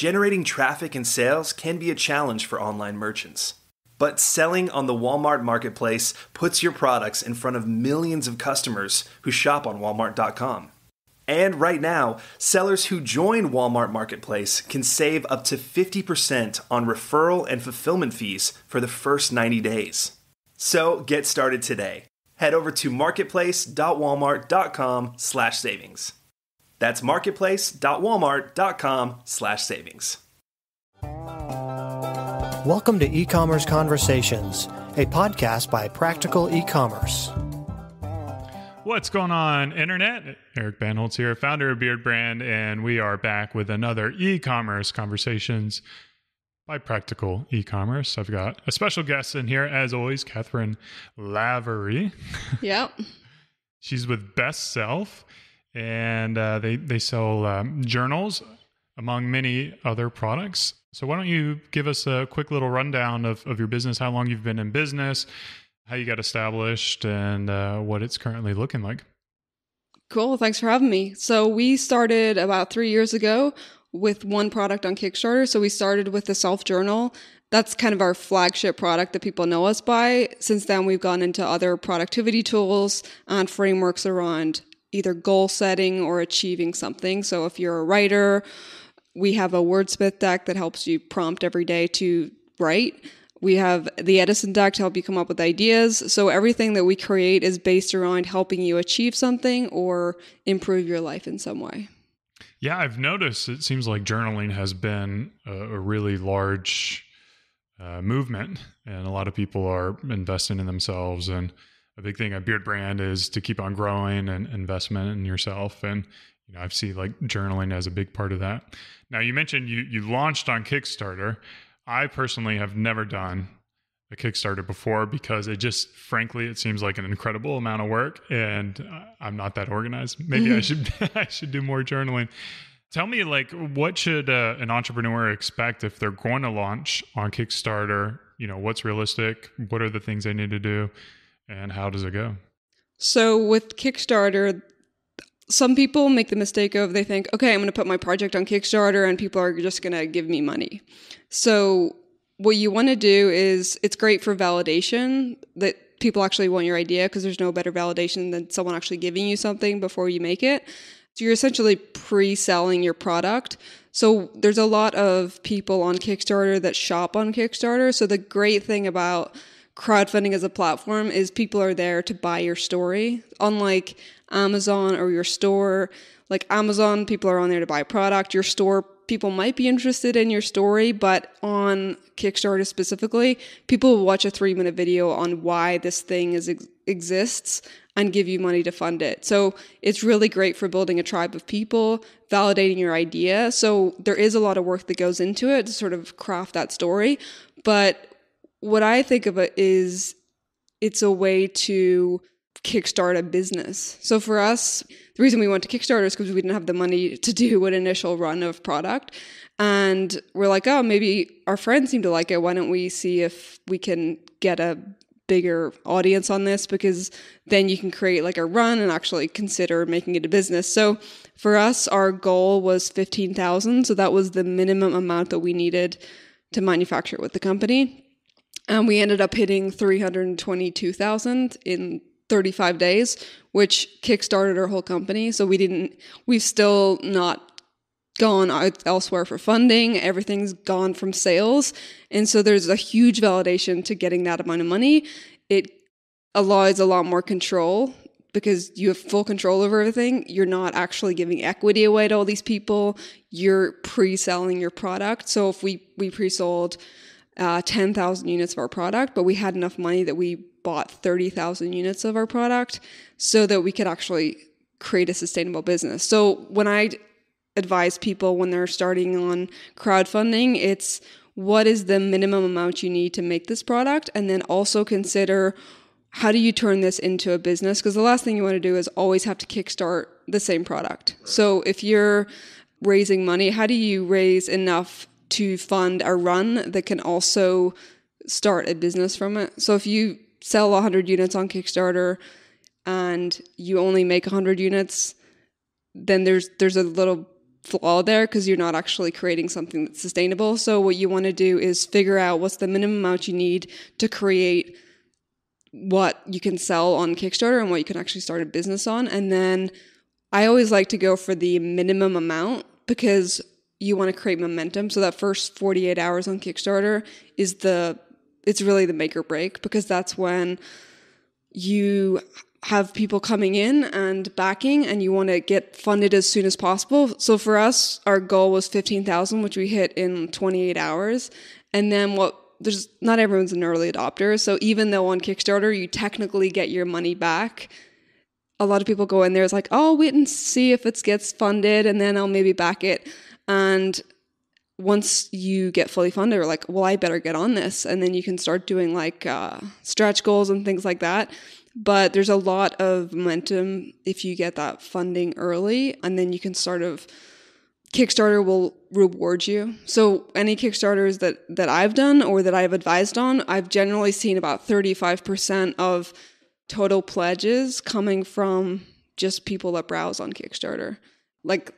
Generating traffic and sales can be a challenge for online merchants. But selling on the Walmart marketplace puts your products in front of millions of customers who shop on Walmart.com. And right now, sellers who join Walmart Marketplace can save up to 50% on referral and fulfillment fees for the first 90 days. So get started today. Head over to marketplace.walmart.com/savings. That's marketplace.walmart.com/savings. Welcome to E-commerce Conversations, a podcast by Practical E-commerce. What's going on, Internet? Eric Bandholz here, founder of Beardbrand, and we are back with another e-commerce conversations by Practical E-commerce. I've got a special guest in here, as always, Catherine Lavery. Yep. She's with BestSelf, and uh, they they sell um, journals among many other products. So why don't you give us a quick little rundown of, of your business, how long you've been in business, how you got established, and uh, what it's currently looking like. Cool. Thanks for having me. So we started about three years ago with one product on Kickstarter. So we started with the self journal. That's kind of our flagship product that people know us by. Since then, we've gone into other productivity tools and frameworks around either goal setting or achieving something. So if you're a writer, we have a wordsmith deck that helps you prompt every day to write. We have the Edison deck to help you come up with ideas. So everything that we create is based around helping you achieve something or improve your life in some way. Yeah, I've noticed it seems like journaling has been a, a really large uh, movement, and a lot of people are investing in themselves. And a big thing at Beardbrand is to keep on growing and investment in yourself. And you know, I've seen like journaling as a big part of that. Now, you mentioned you you launched on Kickstarter. I personally have never done a Kickstarter before because it just, frankly, it seems like an incredible amount of work, and I'm not that organized. Maybe I should I should do more journaling. Tell me, like, what should uh, an entrepreneur expect if they're going to launch on Kickstarter? You know, what's realistic? What are the things they need to do, and how does it go? So with Kickstarter, some people make the mistake of they think, okay, I'm going to put my project on Kickstarter and people are just going to give me money. So what you want to do is it's great for validation that people actually want your idea because there's no better validation than someone actually giving you something before you make it. So you're essentially pre-selling your product. So there's a lot of people on Kickstarter that shop on Kickstarter. So the great thing about crowdfunding as a platform is people are there to buy your story. Unlike Amazon or your store, like Amazon, people are on there to buy product. Your store, people might be interested in your story, but on Kickstarter specifically, people will watch a three minute video on why this thing is exists and give you money to fund it. So it's really great for building a tribe of people, validating your idea. So there is a lot of work that goes into it to sort of craft that story. But what I think of it is it's a way to kickstart a business. So for us, the reason we went to Kickstarter is because we didn't have the money to do an initial run of product. And we're like, oh, maybe our friends seem to like it. Why don't we see if we can get a bigger audience on this? Because then you can create like a run and actually consider making it a business. So for us, our goal was 15,000. So that was the minimum amount that we needed to manufacture with the company. And we ended up hitting 322,000 in 35 days, which kickstarted our whole company. So we didn't, we've still not gone out elsewhere for funding. Everything's gone from sales. And so there's a huge validation to getting that amount of money. It allows a lot more control because you have full control over everything. You're not actually giving equity away to all these people. You're pre-selling your product. So if we we pre-sold uh, 10,000 units of our product, but we had enough money that we bought 30,000 units of our product so that we could actually create a sustainable business. So when I advise people when they're starting on crowdfunding, it's what is the minimum amount you need to make this product and then also consider how do you turn this into a business because the last thing you want to do is always have to kickstart the same product. So if you're raising money, how do you raise enough to fund a run that can also start a business from it? So if you sell 100 units on Kickstarter and you only make 100 units, then there's there's a little flaw there because you're not actually creating something that's sustainable. So what you want to do is figure out what's the minimum amount you need to create what you can sell on Kickstarter and what you can actually start a business on. And then I always like to go for the minimum amount because you want to create momentum. So that first 48 hours on Kickstarter is the it's really the make or break because that's when you have people coming in and backing and you want to get funded as soon as possible. So for us, our goal was 15,000 which we hit in 28 hours. And then what there's not everyone's an early adopter. So even though on Kickstarter you technically get your money back, a lot of people go in there it's like, "Oh, wait and see if it gets funded and then I'll maybe back it." And once you get fully funded, you're like, well, I better get on this. And then you can start doing like uh, stretch goals and things like that. But there's a lot of momentum if you get that funding early, and then you can sort of Kickstarter will reward you. So any Kickstarters that that I've done or that I've advised on, I've generally seen about 35% of total pledges coming from just people that browse on Kickstarter. Like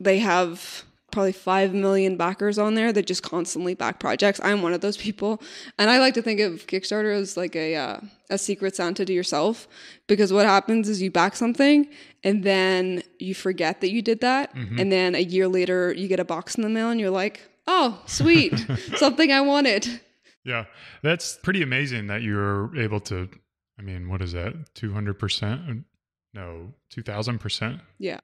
they have probably 5 million backers on there that just constantly back projects. I'm one of those people. And I like to think of Kickstarter as like a uh, a secret Santa to yourself because what happens is you back something and then you forget that you did that mm-hmm. and then a year later you get a box in the mail and you're like, "Oh, sweet. something I wanted." Yeah. That's pretty amazing that you're able to I mean, what is that? 200%? No, 2000%? Yeah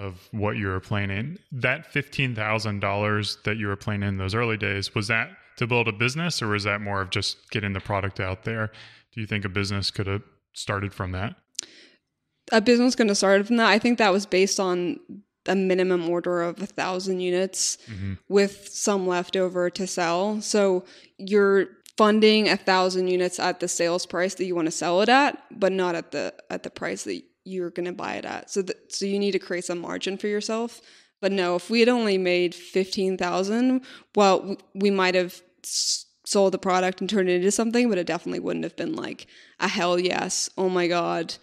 of what you were planning. That $15,000 that you were planning in those early days, was that to build a business or was that more of just getting the product out there? Do you think a business could have started from that? A business could have started from that. I think that was based on a minimum order of a thousand units mm-hmm. with some leftover to sell. So you're funding a thousand units at the sales price that you want to sell it at, but not at the at the price that you're going to buy it at. So that so you need to create some margin for yourself. But no, if we had only made 15,000, well we might have sold the product and turned it into something, but it definitely wouldn't have been like a hell yes. Oh my god.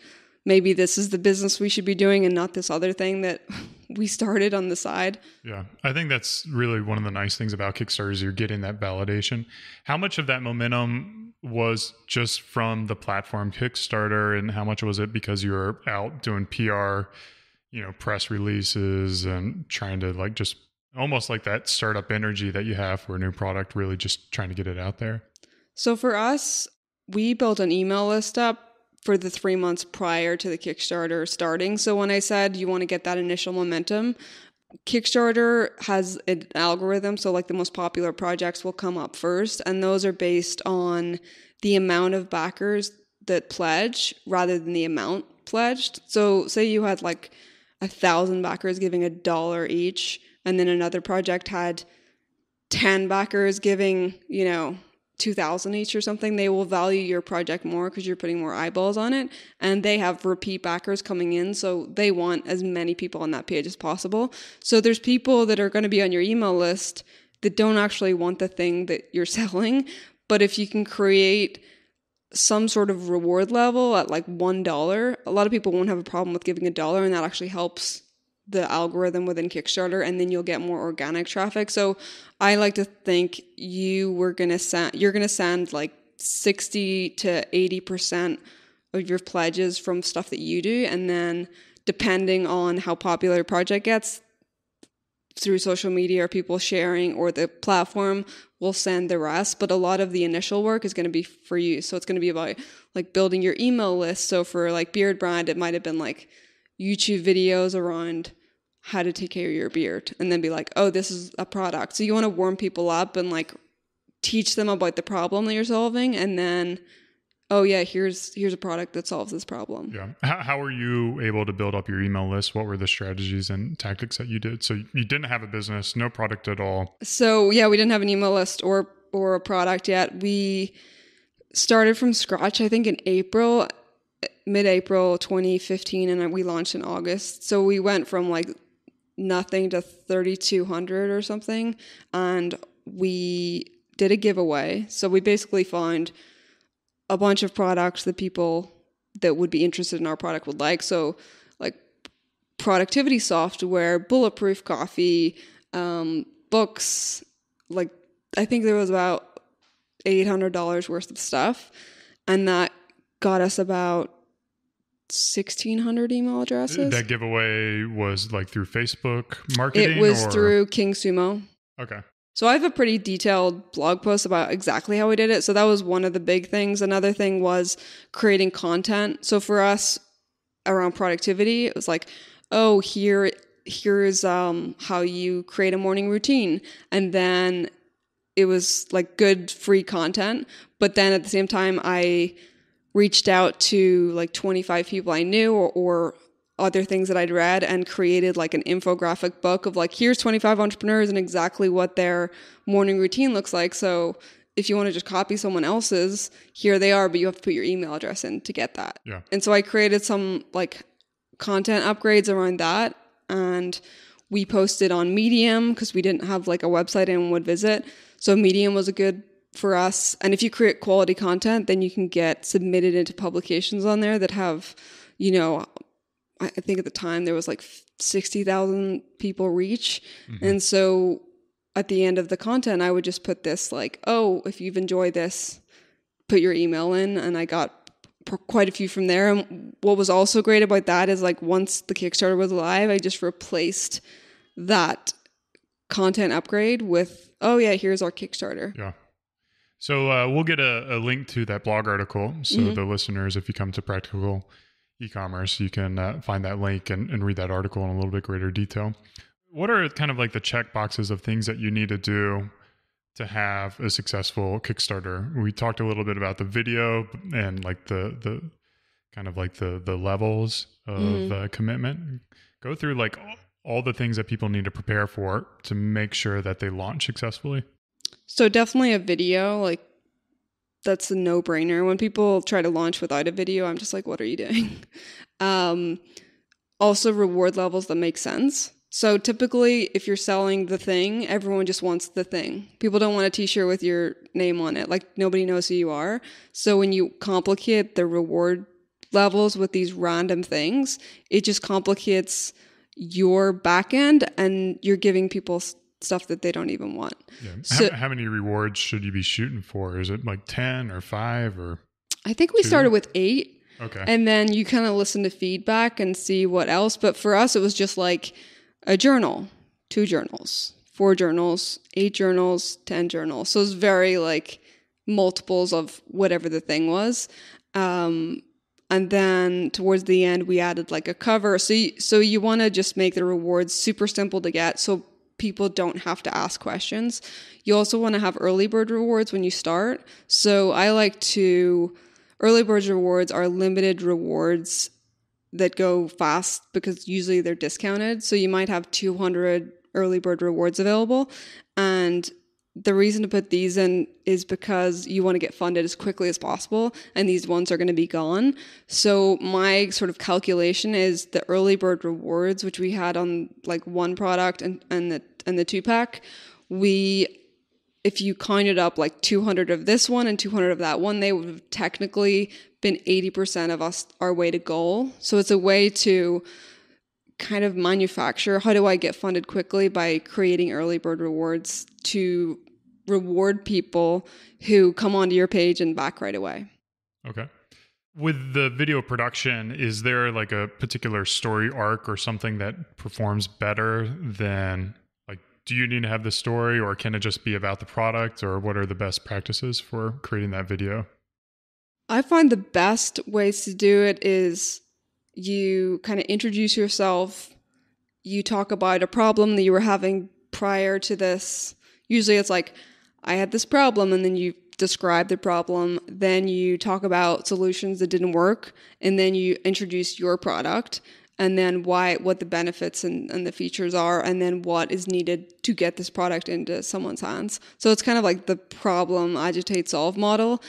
Maybe this is the business we should be doing and not this other thing that we started on the side. Yeah. I think that's really one of the nice things about Kickstarter is you're getting that validation. How much of that momentum was just from the platform Kickstarter, and how much was it because you were out doing PR, you know, press releases and trying to like just almost like that startup energy that you have for a new product, really just trying to get it out there? So for us, we built an email list up for the three months prior to the Kickstarter starting. So when I said you want to get that initial momentum, Kickstarter has an algorithm, so like the most popular projects will come up first, and those are based on the amount of backers that pledge rather than the amount pledged. So, say you had like a thousand backers giving a dollar each, and then another project had 10 backers giving, you know, 2000 each or something they will value your project more because you're putting more eyeballs on it and they have repeat backers coming in so they want as many people on that page as possible. So there's people that are going to be on your email list that don't actually want the thing that you're selling but if you can create some sort of reward level at like one dollar a lot of people won't have a problem with giving a dollar and that actually helps the algorithm within Kickstarter and then you'll get more organic traffic. So I like to think you were going to send you're going to send like 60 to 80% of your pledges from stuff that you do and then depending on how popular a project gets through social media or people sharing or the platform will send the rest. But a lot of the initial work is going to be for you. So it's going to be about like building your email list. So for like Beardbrand it might have been like YouTube videos around how to take care of your beard and then be like, oh, this is a product. So you want to warm people up and like teach them about the problem that you're solving and then oh yeah here's here's a product that solves this problem. Yeah. How, how were you able to build up your email list? What were the strategies and tactics that you did? So you didn't have a business no product at all. So yeah we didn't have an email list or or a product yet. We started from scratch i think in april mid-april 2015 and we launched in august so we went from like nothing to 3200 or something and we did a giveaway so we basically found a bunch of products that people that would be interested in our product would like so like productivity software, bulletproof coffee, um, books. Like I think there was about eight hundred dollars worth of stuff, and that got us about sixteen hundred email addresses. That giveaway was like through Facebook marketing. it was or- through KingSumo. Okay. So I have a pretty detailed blog post about exactly how we did it. So that was one of the big things. Another thing was creating content. So for us around productivity, it was like, oh, here here's um, how you create a morning routine, and then it was like good free content. But then at the same time, I reached out to like 25 people I knew or, or other things that I'd read and created like an infographic book of like, here's 25 entrepreneurs and exactly what their morning routine looks like. So if you want to just copy someone else's, here they are, but you have to put your email address in to get that. Yeah. And so I created some like content upgrades around that. And we posted on Medium because we didn't have like a website anyone would visit. So Medium was a good for us. And if you create quality content, then you can get submitted into publications on there that have, you know, I think at the time there was like 60,000 people reach. Mm-hmm. And so at the end of the content, I would just put this like, oh, if you've enjoyed this, put your email in. And I got p- quite a few from there. And what was also great about that is like once the Kickstarter was live, I just replaced that content upgrade with, oh, yeah, here's our Kickstarter. Yeah. So uh, we'll get a, a link to that blog article. So Mm-hmm. the listeners, if you come to Practical E-commerce, you can uh, find that link and, and read that article in a little bit greater detail. What are kind of like the check boxes of things that you need to do to have a successful Kickstarter? We talked a little bit about the video and like the the kind of like the the levels of Mm-hmm. uh, commitment. Go through like all- all the things that people need to prepare for to make sure that they launch successfully. So definitely a video, like that's a no brainer. When people try to launch without a video, I'm just like, what are you doing? um, also, reward levels that make sense. So typically, if you're selling the thing, everyone just wants the thing. People don't want a T-shirt with your name on it. Like nobody knows who you are. So when you complicate the reward levels with these random things, it just complicates your back end, and you're giving people stuff that they don't even want. Yeah. So- how, how many rewards should you be shooting for? Is it like 10 or 5 or I think we Two? started with eight, okay. and then you kind of listen to feedback and see what else. But for us, it was just like a journal, two journals, four journals, eight journals, 10 journals. So it's very like multiples of whatever the thing was. Um, and then towards the end, we added like a cover. So you, so you want to just make the rewards super simple to get, so people don't have to ask questions. You also want to have early bird rewards when you start. So I like to early bird rewards are limited rewards that go fast because usually they're discounted. So you might have 200 early bird rewards available. And the reason to put these in is because you want to get funded as quickly as possible, and these ones are going to be gone. So, my sort of calculation is the early bird rewards, which we had on like one product and, and the and the two pack, we if you counted up like 200 of this one and 200 of that one, they would have technically been 80% of us our way to goal. So it's a way to kind of manufacture how do I get funded quickly by creating early bird rewards to reward people who come onto your page and back right away. Okay. With the video production, is there like a particular story arc or something that performs better than like do you need to have the story or can it just be about the product or what are the best practices for creating that video? I find the best ways to do it is you kind of introduce yourself, you talk about a problem that you were having prior to this. Usually it's like, I had this problem, and then you describe the problem, then you talk about solutions that didn't work, and then you introduce your product. And then why, what the benefits and, and the features are, and then what is needed to get this product into someone's hands. So it's kind of like the problem agitate solve model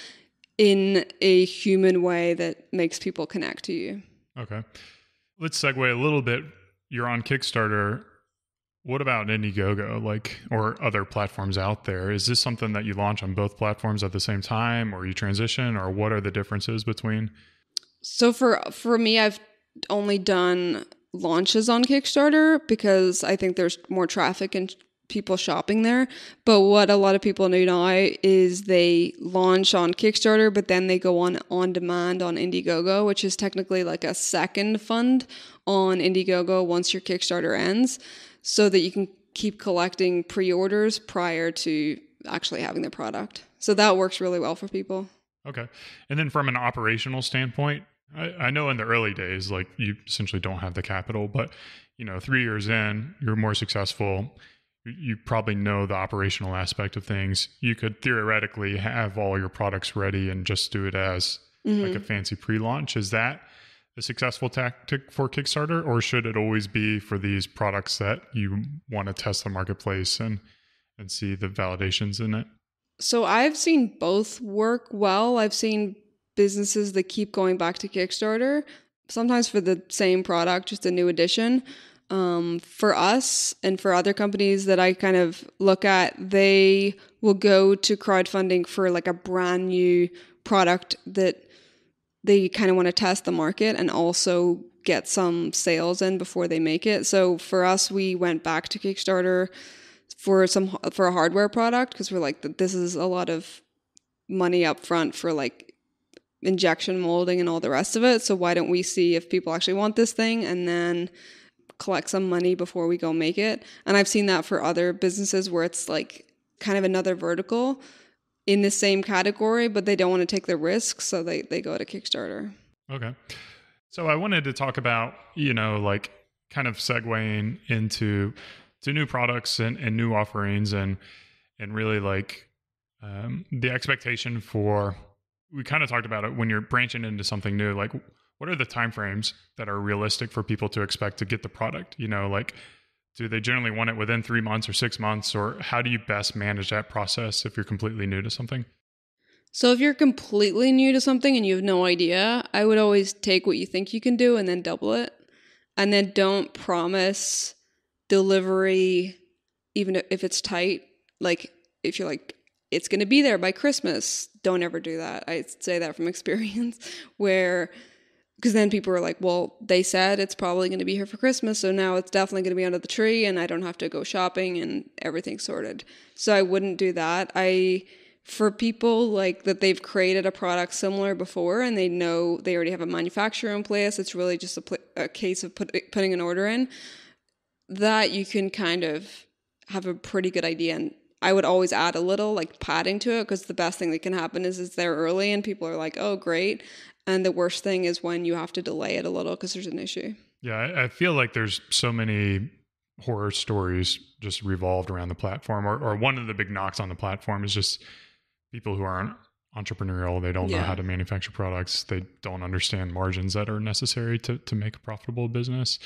in a human way that makes people connect to you. Okay. Let's segue a little bit. You're on Kickstarter. What about Indiegogo, like, or other platforms out there? Is this something that you launch on both platforms at the same time, or you transition, or what are the differences between? So for for me, I've only done launches on Kickstarter because I think there's more traffic and people shopping there. But what a lot of people do now is they launch on Kickstarter, but then they go on on demand on Indiegogo, which is technically like a second fund on Indiegogo once your Kickstarter ends, so that you can keep collecting pre-orders prior to actually having the product. So that works really well for people. Okay. And then from an operational standpoint, I, I know in the early days, like you essentially don't have the capital, but you know, three years in, you're more successful. You, you probably know the operational aspect of things. You could theoretically have all your products ready and just do it as Mm-hmm. like a fancy pre-launch. Is that a successful tactic for Kickstarter, or should it always be for these products that you want to test the marketplace and and see the validations in it? So I've seen both work well. I've seen businesses that keep going back to Kickstarter, sometimes for the same product, just a new edition. Um, for us and for other companies that I kind of look at, they will go to crowdfunding for like a brand new product that they kind of want to test the market and also get some sales in before they make it. So for us, we went back to Kickstarter for some for a hardware product because we're like this is a lot of money up front for like injection molding and all the rest of it. So why don't we see if people actually want this thing and then collect some money before we go make it? And I've seen that for other businesses where it's like kind of another vertical in the same category, but they don't want to take the risk, so they, they go to Kickstarter. Okay. So I wanted to talk about, you know, like kind of segueing into to new products and, and new offerings and and really like um, the expectation for we kind of talked about it when you're branching into something new like what are the timeframes that are realistic for people to expect to get the product you know like do they generally want it within three months or six months or how do you best manage that process if you're completely new to something So if you're completely new to something and you have no idea, I would always take what you think you can do and then double it. And then don't promise delivery even if it's tight. Like if you're like it's going to be there by Christmas, don't ever do that. I say that from experience where because then people are like, well, they said it's probably going to be here for Christmas, so now it's definitely going to be under the tree, and I don't have to go shopping and everything's sorted. So I wouldn't do that. I, for people like that, they've created a product similar before and they know they already have a manufacturer in place. It's really just a, pl- a case of put, putting an order in. That you can kind of have a pretty good idea and I would always add a little like padding to it because the best thing that can happen is it's there early and people are like, oh, great. And the worst thing is when you have to delay it a little because there's an issue. Yeah, I, feel like there's so many horror stories just revolved around the platform, or, or one of the big knocks on the platform is just people who aren't entrepreneurial. They don't know how to manufacture products. They don't understand margins that are necessary to to make a profitable business.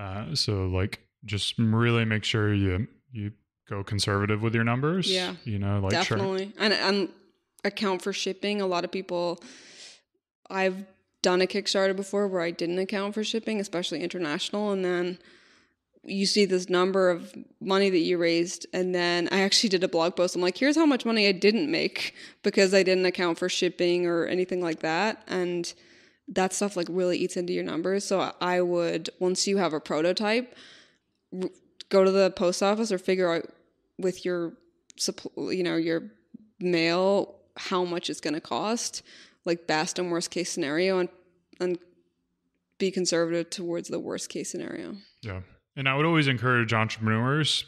Uh, so, like, just really make sure you you go conservative with your numbers. Yeah, you know, like Definitely. And, and account for shipping. A lot of people, I've done a Kickstarter before where I didn't account for shipping, especially international. And then you see this number of money that you raised. And then I actually did a blog post. I'm like, here's how much money I didn't make because I didn't account for shipping or anything like that. And that stuff like really eats into your numbers. So I would, once you have a prototype, go to the post office or figure out with your you know your mail how much it's going to cost like best and worst case scenario and and be conservative towards the worst case scenario Yeah. And I would always encourage entrepreneurs,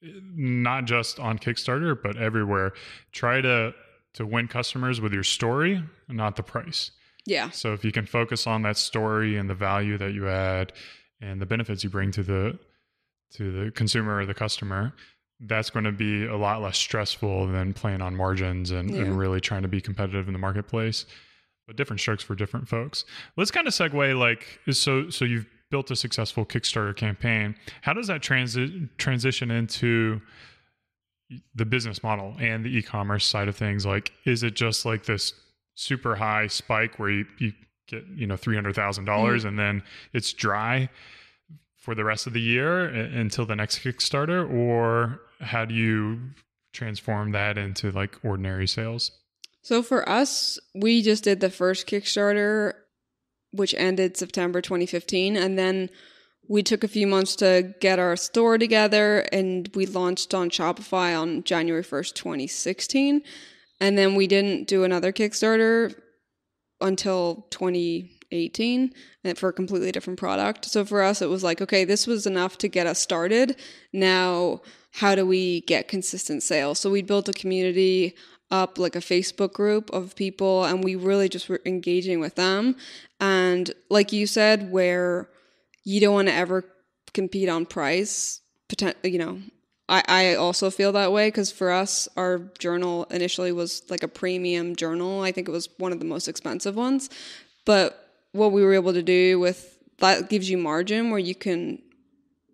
not just on Kickstarter, but everywhere, try to to win customers with your story, not the price. yeah So if you can focus on that story and the value that you add and the benefits you bring to the to the consumer or the customer, that's going to be a lot less stressful than playing on margins and, Yeah. and really trying to be competitive in the marketplace. But different strokes for different folks. Let's kind of segue like so so you've built a successful Kickstarter campaign. How does that transi- transition into the business model and the e-commerce side of things? Like, is it just like this super high spike where you, you get you know three hundred thousand dollars mm-hmm. and then it's dry for the rest of the year uh, until the next Kickstarter, or how do you transform that into like ordinary sales? so for us we just did the first kickstarter which ended september 2015 and then we took a few months to get our store together and we launched on Shopify on January 1st, 2016. And then we didn't do another Kickstarter until 2018 for a completely different product. So for us, it was like, okay, this was enough to get us started. Now, how do we get consistent sales? So we built a community up like a Facebook group of people and we really just were engaging with them. And like you said, where you don't want to ever compete on price. You know, I, I also feel that way because for us, our journal initially was like a premium journal. I think it was one of the most expensive ones. But what we were able to do with that gives you margin where you can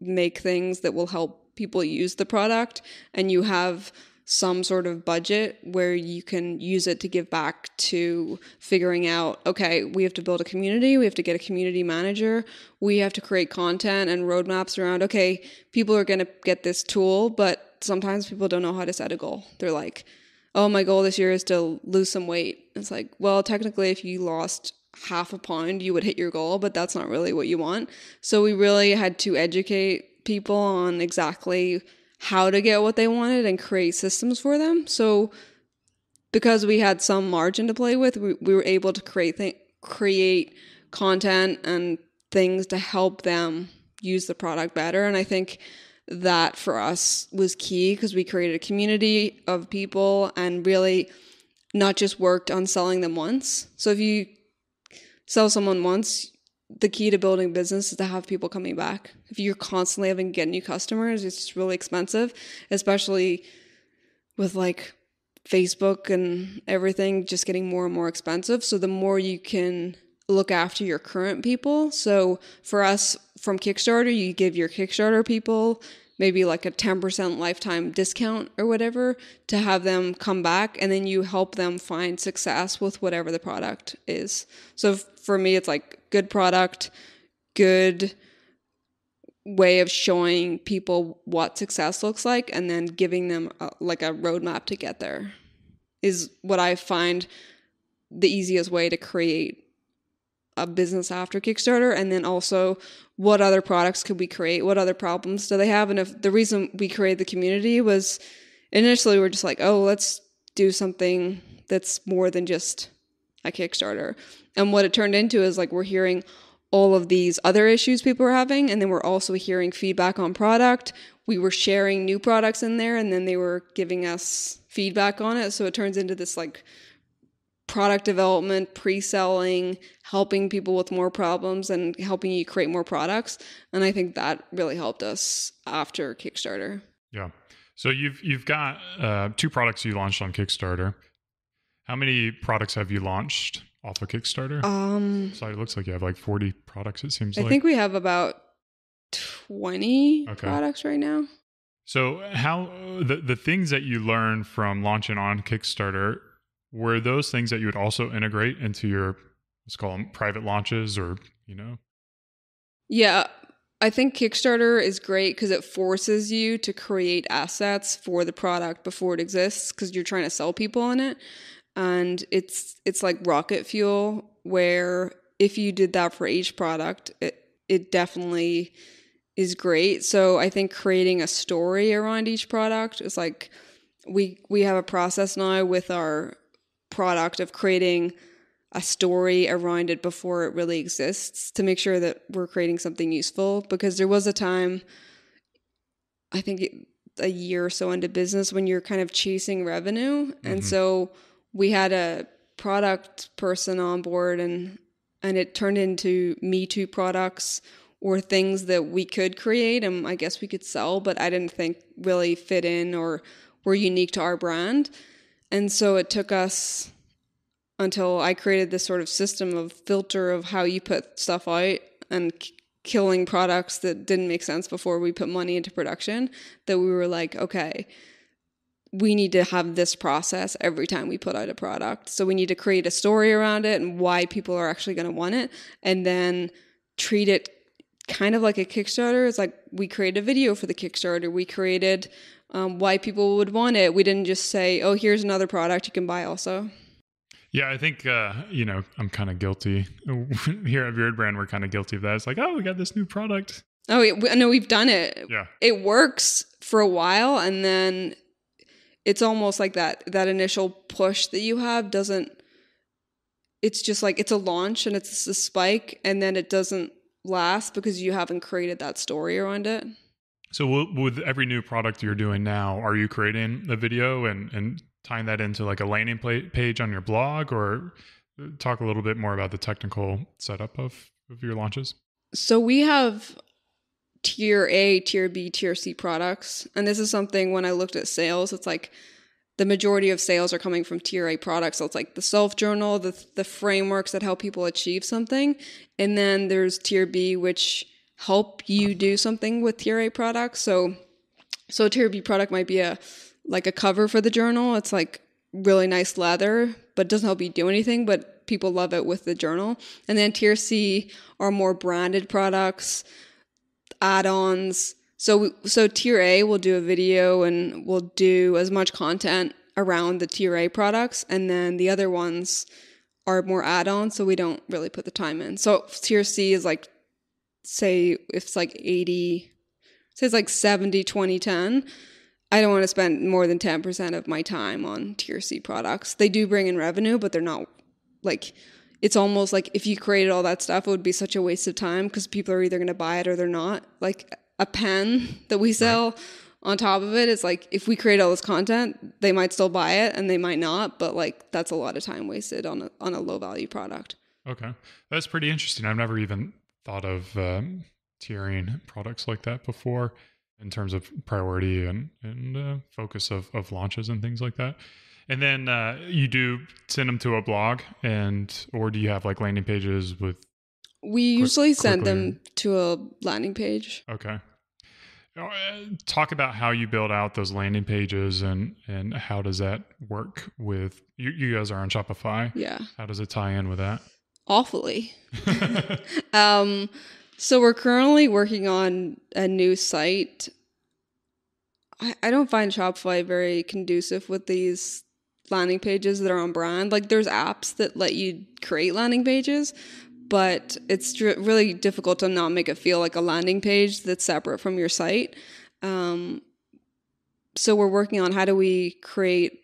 make things that will help people use the product and you have some sort of budget where you can use it to give back to figuring out okay, we have to build a community, we have to get a community manager, we have to create content and roadmaps around okay, people are going to get this tool, but sometimes people don't know how to set a goal. They're like, oh, my goal this year is to lose some weight. It's like, well, technically, if you lost half a pound, you would hit your goal, but that's not really what you want. So we really had to educate people on exactly how to get what they wanted and create systems for them. So because we had some margin to play with, we, we were able to create th- create content and things to help them use the product better. And I think that for us was key because we created a community of people and really not just worked on selling them once. So if you sell someone once, the key to building business is to have people coming back. If you're constantly having to get new customers, it's really expensive, especially with like Facebook and everything just getting more and more expensive. So the more you can look after your current people. So for us from Kickstarter, you give your Kickstarter people maybe like a 10% lifetime discount or whatever to have them come back and then you help them find success with whatever the product is. So for me it's like good product, good way of showing people what success looks like and then giving them a, like a roadmap to get there is what I find the easiest way to create a business after Kickstarter and then also what other products could we create? What other problems do they have? And if the reason we created the community was initially we're just like, oh, let's do something that's more than just a Kickstarter. And what it turned into is like we're hearing all of these other issues people are having, and then we're also hearing feedback on product. We were sharing new products in there, and then they were giving us feedback on it. So it turns into this like product development, pre selling, helping people with more problems, and helping you create more products. And I think that really helped us after Kickstarter. Yeah. So you've you've got uh, two products you launched on Kickstarter. How many products have you launched off of Kickstarter? Um, so it looks like you have like forty products. It seems I like. think we have about twenty Okay. products right now. So how the the things that you learn from launching on Kickstarter were those things that you would also integrate into your let's call them private launches or you know Yeah, I think Kickstarter is great because it forces you to create assets for the product before it exists because you're trying to sell people on it, and it's it's like rocket fuel where if you did that for each product, it it definitely is great. So I think creating a story around each product is like we we have a process now with our product of creating a story around it before it really exists to make sure that we're creating something useful because there was a time i think a year or so into business when you're kind of chasing revenue and Mhm. so we had a product person on board and and it turned into me too products or things that we could create and i guess we could sell but i didn't think really fit in or were unique to our brand and so it took us until I created this sort of system of filter of how you put stuff out and killing products that didn't make sense before we put money into production that we were like, okay, we need to have this process every time we put out a product. So we need to create a story around it and why people are actually going to want it and then treat it kind of like a Kickstarter. It's like we created a video for the Kickstarter. We created um, why people would want it. We didn't just say, oh, here's another product you can buy also. yeah i think uh you know i'm kind of guilty here at Beardbrand we're kind of guilty of that it's like oh we got this new product Oh, I know we've done it. Yeah. It works for a while, and then it's almost like that that initial push that you have doesn't. It's just like it's a launch and it's a spike, and then it doesn't last because you haven't created that story around it. So with every new product you're doing now, are you creating a video and and tying that into like a landing page on your blog, or uh, talk a little bit more about the technical setup of of your launches? So we have tier A, tier B, tier C products, and this is something when I looked at sales, it's like the majority of sales are coming from tier A products. So it's like the self journal, the the frameworks that help people achieve something, and then there's tier B, which help you do something with tier A products. So so a tier B product might be a like a cover for the journal. It's like really nice leather, but doesn't help you do anything, but people love it with the journal. And then tier C are more branded products, add-ons, so so tier A will do a video and we'll do as much content around the tier A products, and then the other ones are more add-ons, so we don't really put the time in. So tier C is like say if it's like 80 say it's like 70 20 10 i don't want to spend more than 10% of my time on tier c products. They do bring in revenue but they're not like it's almost like if you created all that stuff it would be such a waste of time because people are either going to buy it or they're not. Like a pen that we sell right. on top of it. It's like if we create all this content, they might still buy it and they might not, but like that's a lot of time wasted on a, on a low value product. Okay. That's pretty interesting. I've never even thought of um, tiering products like that before in terms of priority and, and uh, focus of, of launches and things like that. And then uh, you do send them to a blog and, or do you have like landing pages with we quick, usually send them to a landing page. Okay. Uh, talk about how you build out those landing pages and and how does that work with you, you guys are on Shopify. Yeah. How does it tie in with that? Awfully. um so we're currently working on a new site. I, I don't find Shopify very conducive with these landing pages that are on brand. Like there's apps that let you create landing pages, but it's really difficult to not make it feel like a landing page that's separate from your site. Um, so we're working on how do we create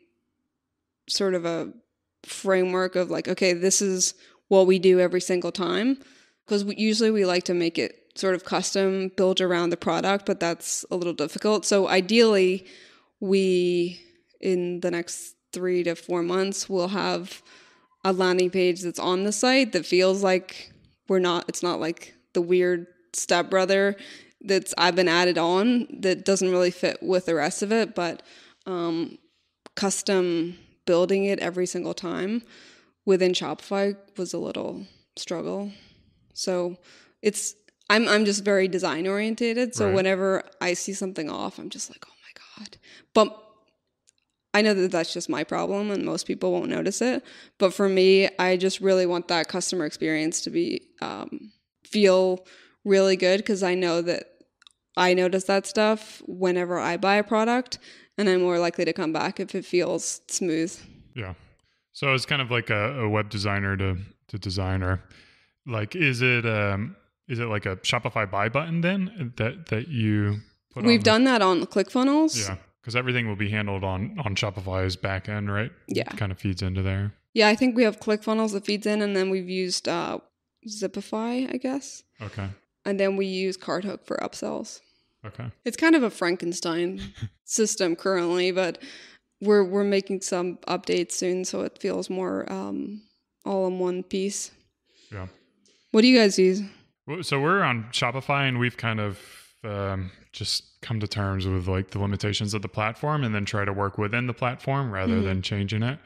sort of a framework of like, okay, this is what we do every single time. Because usually we like to make it sort of custom built around the product, but that's a little difficult. So ideally, we in the next three to four months will have a landing page that's on the site that feels like we're not it's not like the weird stepbrother that's I've been added on that doesn't really fit with the rest of it, but um, custom building it every single time within Shopify was a little struggle. So it's I'm I'm just very design orientated. So right. whenever I see something off, I'm just like, oh my god. But I know that that's just my problem and most people won't notice it. But for me, I just really want that customer experience to be um, feel really good because I know that I notice that stuff whenever I buy a product and I'm more likely to come back if it feels smooth. Yeah. So it's kind of like a, a web designer to, to designer. Like, is it, um, is it like a Shopify buy button then that, that you We've done that on ClickFunnels. Yeah because everything will be handled on on Shopify's backend, right? Yeah, it kind of feeds into there. Yeah, I think we have ClickFunnels that feeds in, and then we've used uh, Zipify, I guess. Okay. And then we use CartHook for upsells. Okay. It's kind of a Frankenstein system currently, but we're we're making some updates soon, so it feels more um, all in one piece. Yeah. What do you guys use? So we're on Shopify, and we've kind of um, just come to terms with like the limitations of the platform and then try to work within the platform rather mm-hmm. than changing it.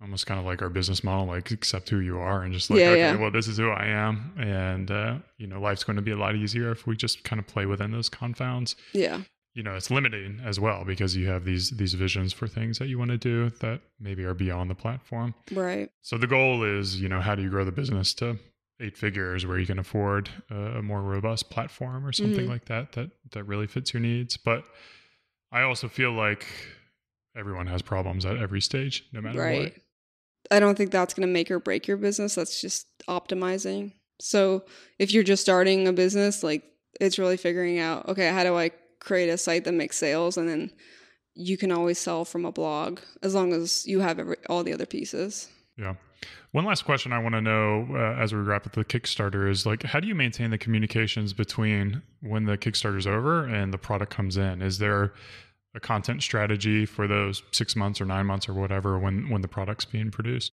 Almost kind of like our business model like accept who you are and just like yeah, okay yeah. well this is who i am. And uh, you know life's going to be a lot easier if we just kind of play within those confounds yeah. You know it's limiting as well because you have these these visions for things that you want to do that maybe are beyond the platform. Right. So the goal is you know how do you grow the business to eight figures where you can afford a more robust platform or something mm-hmm. like that that that really fits your needs but i also feel like everyone has problems at every stage no matter right. what i don't think that's going to make or break your business that's just optimizing so if you're just starting a business like it's really figuring out okay, how do I create a site that makes sales, and then you can always sell from a blog as long as you have every, all the other pieces. Yeah. One last question I want to know uh, as we wrap up the Kickstarter is like, how do you maintain the communications between when the Kickstarter's over and the product comes in? Is there a content strategy for those six months or nine months or whatever when when the product's being produced?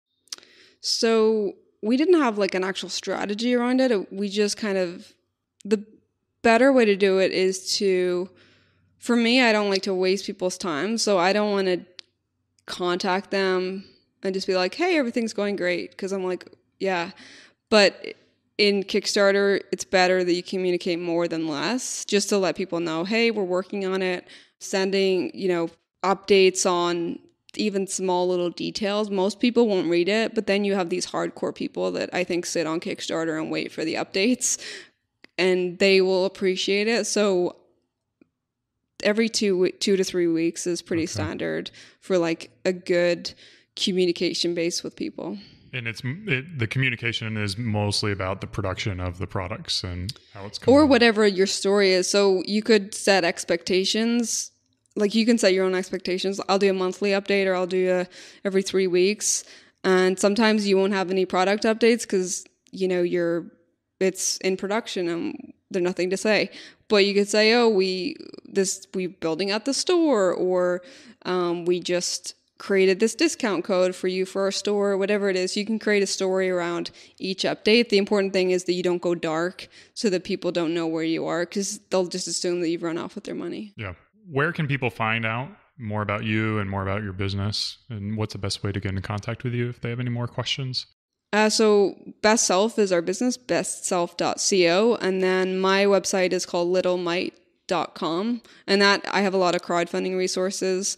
So we didn't have like an actual strategy around it. We just kind of the better way to do it is to for me, I don't like to waste people's time, so I don't want to contact them and just be like, "Hey, everything's going great," because I'm like, "Yeah," but in Kickstarter, it's better that you communicate more than less, just to let people know, "Hey, we're working on it." Sending, you know, updates on even small little details. Most people won't read it, but then you have these hardcore people that I think sit on Kickstarter and wait for the updates and they will appreciate it. So every two two to three weeks is pretty okay. standard for like a good communication base with people. And it's it, the communication is mostly about the production of the products and how it's coming or whatever your story is. So you could set expectations. Like you can set your own expectations. I'll do a monthly update, or I'll do a every three weeks. And sometimes you won't have any product updates because you know you're it's in production and there's nothing to say. But you could say, oh, we this we building at the store, or um, we just created this discount code for you for our store, whatever it is. You can create a story around each update. The important thing is that you don't go dark so that people don't know where you are because they'll just assume that you've run off with their money. Yeah. Where can people find out more about you and more about your business? And what's the best way to get in contact with you if they have any more questions? Uh, so BestSelf is our business, bestself.co. And then my website is called littlemight.com. And that I have a lot of crowdfunding resources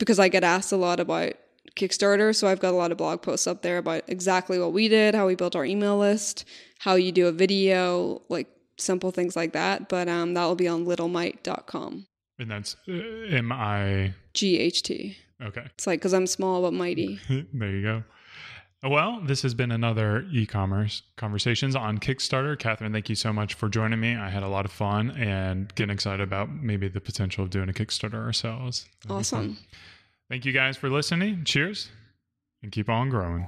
because I get asked a lot about Kickstarter. So I've got a lot of blog posts up there about exactly what we did, how we built our email list, how you do a video, like simple things like that. But um, that will be on littlemight.com. And that's uh, M I G H T. Okay. It's like because I'm small but mighty. there you go. Well, this has been another e commerce conversations on Kickstarter. Catherine, thank you so much for joining me. I had a lot of fun and getting excited about maybe the potential of doing a Kickstarter ourselves. That'd awesome. Thank you guys for listening. Cheers and keep on growing.